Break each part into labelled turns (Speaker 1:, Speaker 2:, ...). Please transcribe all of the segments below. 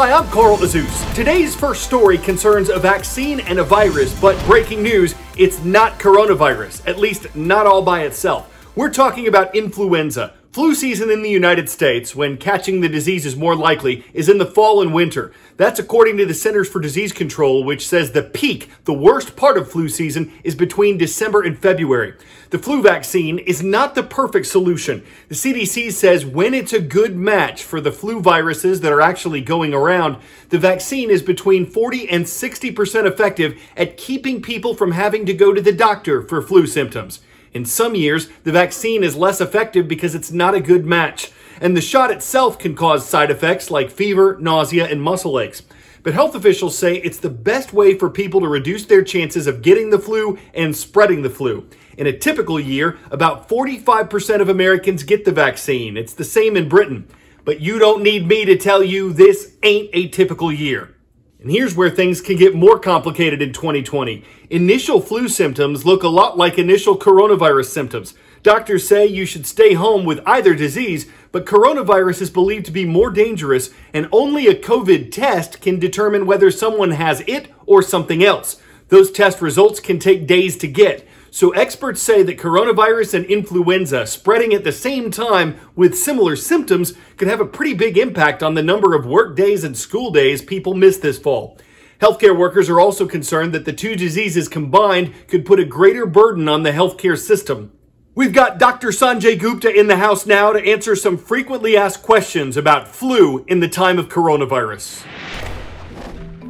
Speaker 1: Hi, I'm Carl Azuz. Today's first story concerns a vaccine and a virus, but breaking news, it's not coronavirus, at least not all by itself. We're talking about influenza. Flu season in the United States, when catching the disease is more likely, is in the fall and winter. That's according to the Centers for Disease Control, which says the peak, the worst part of flu season, is between December and February. The flu vaccine is not the perfect solution. The CDC says when it's a good match for the flu viruses that are actually going around, the vaccine is between 40 and 60% effective at keeping people from having to go to the doctor for flu symptoms. In some years, the vaccine is less effective because it's not a good match, and the shot itself can cause side effects like fever, nausea, and muscle aches. But health officials say it's the best way for people to reduce their chances of getting the flu and spreading the flu. In a typical year, about 45% of Americans get the vaccine. It's the same in Britain. But you don't need me to tell you this ain't a typical year. And here's where things can get more complicated in 2020. Initial flu symptoms look a lot like initial coronavirus symptoms. Doctors say you should stay home with either disease, but coronavirus is believed to be more dangerous, and only a COVID test can determine whether someone has it or something else. Those test results can take days to get. So experts say that coronavirus and influenza spreading at the same time with similar symptoms could have a pretty big impact on the number of work days and school days people miss this fall. Healthcare workers are also concerned that the two diseases combined could put a greater burden on the healthcare system. We've got Dr. Sanjay Gupta in the house now to answer some frequently asked questions about flu in the time of coronavirus.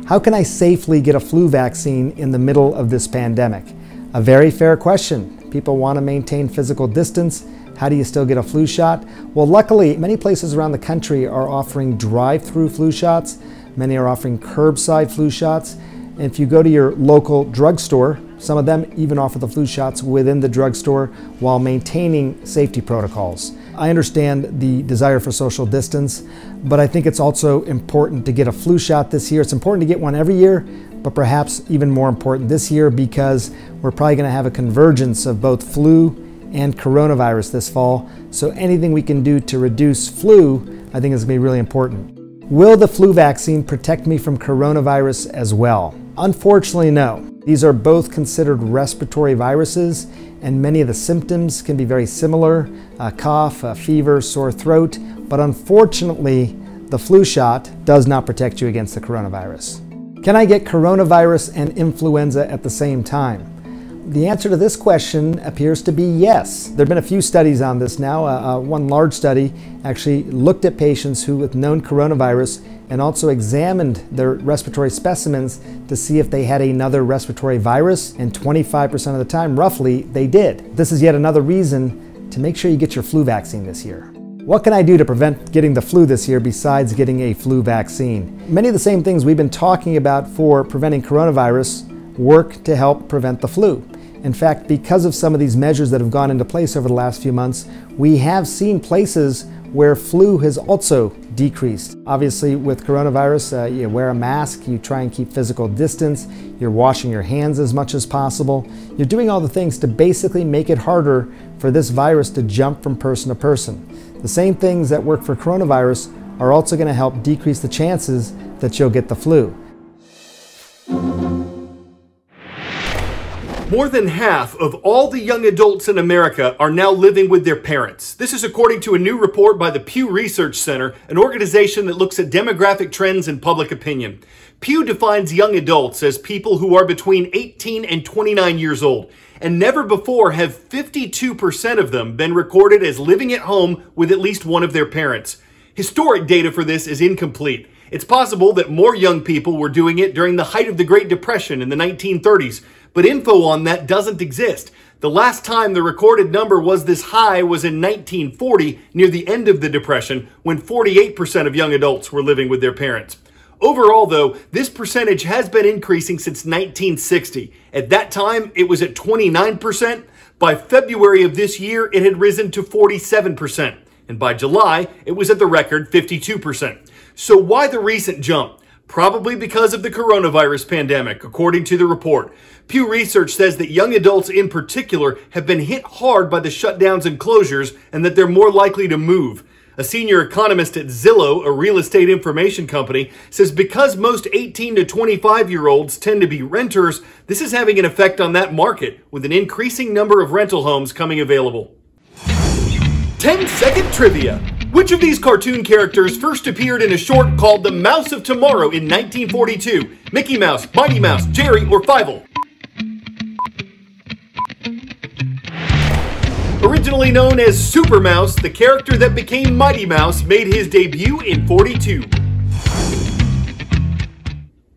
Speaker 2: How can I safely get a flu vaccine in the middle of this pandemic? A very fair question. People want to maintain physical distance. How do you still get a flu shot? Well, luckily, many places around the country are offering drive through flu shots. Many are offering curbside flu shots. And if you go to your local drugstore, some of them even offer the flu shots within the drugstore while maintaining safety protocols. I understand the desire for social distance, but I think it's also important to get a flu shot this year. It's important to get one every year, but perhaps even more important this year because we're probably going to have a convergence of both flu and coronavirus this fall. So anything we can do to reduce flu, I think is going to be really important. Will the flu vaccine protect me from coronavirus as well? Unfortunately, no. These are both considered respiratory viruses, and many of the symptoms can be very similar a cough, a fever, sore throat. But unfortunately, the flu shot does not protect you against the coronavirus. Can I get coronavirus and influenza at the same time? The answer to this question appears to be yes. There have been a few studies on this now. Uh, uh, one large study actually looked at patients who with known coronavirus and also examined their respiratory specimens to see if they had another respiratory virus, and 25% of the time, roughly, they did. This is yet another reason to make sure you get your flu vaccine this year. What can I do to prevent getting the flu this year besides getting a flu vaccine? Many of the same things we've been talking about for preventing coronavirus work to help prevent the flu. In fact, because of some of these measures that have gone into place over the last few months, we have seen places where flu has also decreased. Obviously, with coronavirus, uh, you wear a mask, you try and keep physical distance, you're washing your hands as much as possible. You're doing all the things to basically make it harder for this virus to jump from person to person. The same things that work for coronavirus are also going to help decrease the chances that you'll get the flu.
Speaker 1: More than half of all the young adults in America are now living with their parents. This is according to a new report by the Pew Research Center, an organization that looks at demographic trends and public opinion. Pew defines young adults as people who are between 18 and 29 years old, and never before have 52% of them been recorded as living at home with at least one of their parents. Historic data for this is incomplete. It's possible that more young people were doing it during the height of the Great Depression in the 1930s, but info on that doesn't exist. The last time the recorded number was this high was in 1940, near the end of the Depression, when 48% of young adults were living with their parents. Overall, though, this percentage has been increasing since 1960. At that time, it was at 29%. By February of this year, it had risen to 47%. And by July, it was at the record 52%. So why the recent jump? Probably because of the coronavirus pandemic, according to the report. Pew Research says that young adults in particular have been hit hard by the shutdowns and closures and that they're more likely to move. A senior economist at Zillow, a real estate information company, says because most 18 to 25 year olds tend to be renters, this is having an effect on that market with an increasing number of rental homes coming available. 10 second trivia. Which of these cartoon characters first appeared in a short called The Mouse of Tomorrow in 1942? Mickey Mouse, Mighty Mouse, Jerry, or Fievel? Originally known as Super Mouse, the character that became Mighty Mouse made his debut in 42.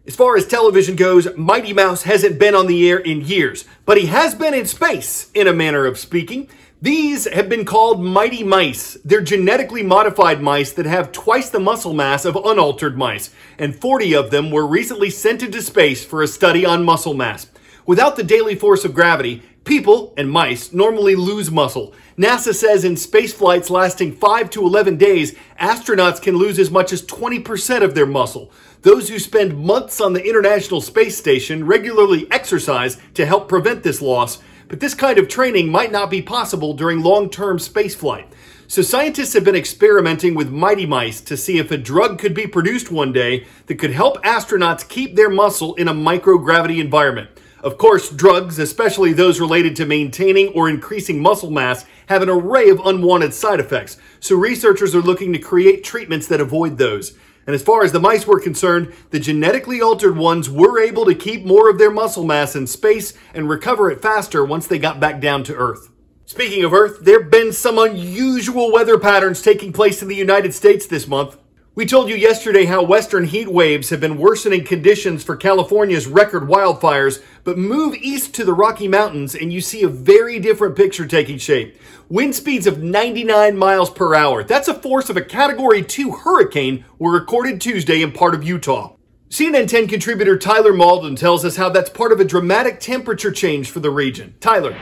Speaker 1: As far as television goes, Mighty Mouse hasn't been on the air in years, but he has been in space, in a manner of speaking. These have been called mighty mice. They're genetically modified mice that have twice the muscle mass of unaltered mice, and 40 of them were recently sent into space for a study on muscle mass. Without the daily force of gravity, People and mice normally lose muscle. NASA says in space flights lasting 5 to 11 days, astronauts can lose as much as 20% of their muscle. Those who spend months on the International Space Station regularly exercise to help prevent this loss, but this kind of training might not be possible during long-term spaceflight. So scientists have been experimenting with mighty mice to see if a drug could be produced one day that could help astronauts keep their muscle in a microgravity environment. Of course, drugs, especially those related to maintaining or increasing muscle mass, have an array of unwanted side effects, so researchers are looking to create treatments that avoid those. And as far as the mice were concerned, the genetically altered ones were able to keep more of their muscle mass in space and recover it faster once they got back down to Earth. Speaking of Earth, there have been some unusual weather patterns taking place in the United States this month. We told you yesterday how western heat waves have been worsening conditions for California's record wildfires, but move east to the Rocky Mountains and you see a very different picture taking shape. Wind speeds of 99 miles per hour. That's a force of a Category 2 hurricane were recorded Tuesday in part of Utah. CNN 10 contributor Tyler Mauldin tells us how that's part of a dramatic temperature change for the region. Tyler.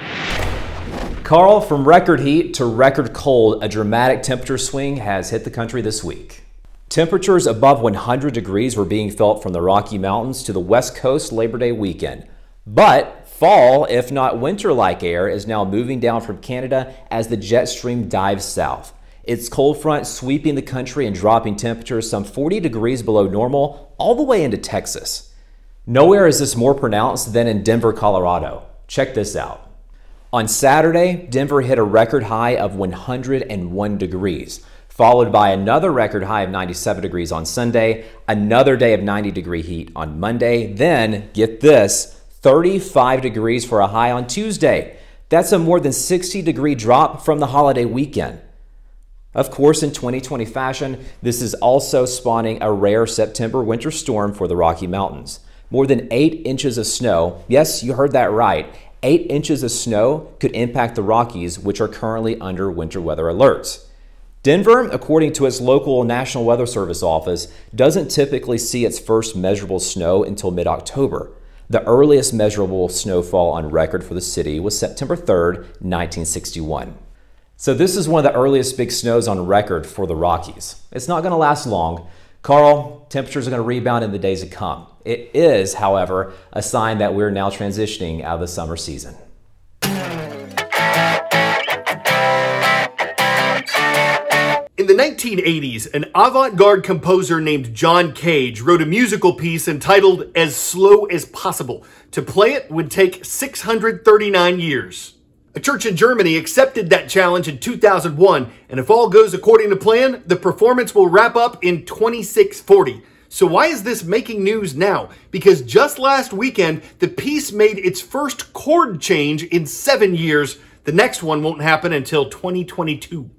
Speaker 3: Carl, from record heat to record cold, a dramatic temperature swing has hit the country this week. Temperatures above 100 degrees were being felt from the Rocky Mountains to the West Coast Labor Day weekend. But fall, if not winter like air, is now moving down from Canada as the jet stream dives south. Its cold front sweeping the country and dropping temperatures some 40 degrees below normal all the way into Texas. Nowhere is this more pronounced than in Denver, Colorado. Check this out. On Saturday, Denver hit a record high of 101 degrees followed by another record high of 97 degrees on Sunday, another day of 90 degree heat on Monday, then get this 35 degrees for a high on Tuesday. That's a more than 60 degree drop from the holiday weekend. Of course, in 2020 fashion, this is also spawning a rare September winter storm for the Rocky Mountains. More than 8 inches of snow, yes, you heard that right, 8 inches of snow could impact the Rockies, which are currently under winter weather alerts. Denver, according to its local National Weather Service office, doesn't typically see its first measurable snow until mid October. The earliest measurable snowfall on record for the city was September 3, 1961. So, this is one of the earliest big snows on record for the Rockies. It's not going to last long. Carl, temperatures are going to rebound in the days to come. It is, however, a sign that we're now transitioning out of the summer season.
Speaker 1: The 1980s, an avant garde composer named John Cage wrote a musical piece entitled As Slow as Possible. To play it would take 639 years. A church in Germany accepted that challenge in 2001, and if all goes according to plan, the performance will wrap up in 2640. So why is this making news now? Because just last weekend, the piece made its first chord change in seven years. The next one won't happen until 2022.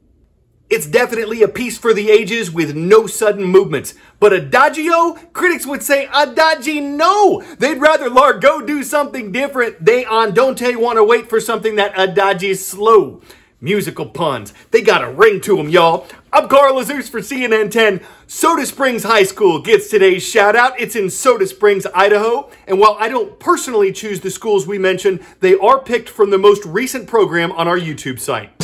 Speaker 1: It's definitely a piece for the ages with no sudden movements. But Adagio, critics would say Adagi no. They'd rather Largo do something different. They andante want to wait for something that Adagi slow. Musical puns. They got a ring to them, y'all. I'm Carl Azuz for CNN 10. Soda Springs High School gets today's shout out. It's in Soda Springs, Idaho. And while I don't personally choose the schools we mention, they are picked from the most recent program on our YouTube site.